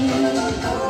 you.